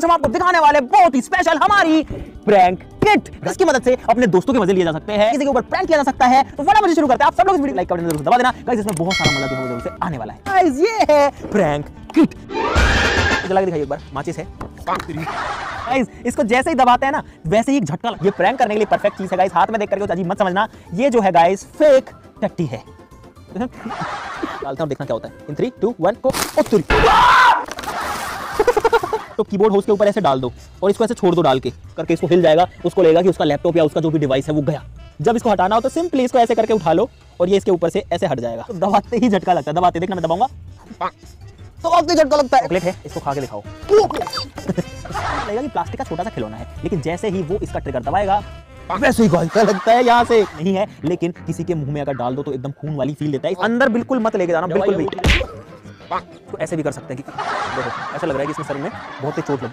आज हम आपको दिखाने वाले बहुत ही स्पेशल हमारी प्रैंक किट जिसकी मदद से अपने दोस्तों के मज़े लिए जा सकते हैं, किसी के ऊपर प्रैंक किया जा सकता है तो फटाफट शुरू करते हैं। आप सब लोग इस वीडियो लाइक कर दबा देना। गाइस इसमें बहुत सारा मज़ा जो है से आने वाला है। गाइस ये है प्रैंक किट जला दिखाइए एक बार, माचिस है। गाइस इसको जैसे ही दबाते हैं ना, वैसे ही एक झटका ये प्रैंक करने के लिए परफेक्ट चीज़ है। गाइस हाथ में देख करके अजीब मत समझना। ये जो है गाइस फेक टट्टी है। डालता हूँ देखना क्या होता है। इन थ्री टू वन को तो कीबोर्ड हो उसके ऊपर ऐसे डाल दो और इसको ऐसे छोड़ दो डाल के करके इसको हिल जाएगा उसको लेगा कि उसका लैपटॉप या उसका जो भी डिवाइस है वो गया। जब इसको हटाना हो तो सिंपली इसको ऐसे करके उठा लो और ये इसके ऊपर से ऐसे हट जाएगा। तो दबाते ही झटका लगता है। दबाते देखना मैं दबाऊँगा। तो अब झटका लगता है। चॉकलेट है इसको खा के दिखाओ। लगेगा कि प्लास्टिक का छोटा सा खिलौना है लेकिन जैसे ही वो इसका ट्रिगर दबाएगा वैसे ही गलता लगता है यहाँ से। नहीं है लेकिन किसी के मुँह में अगर डाल दो तो एकदम खून वाली फील देता है। अंदर बिल्कुल मत लेके जाना बिल्कुल भी। तो ऐसे भी कर सकते हैं कि देखो, ऐसा लग रहा है कि इसमें सर में बहुत ही चोट लगी।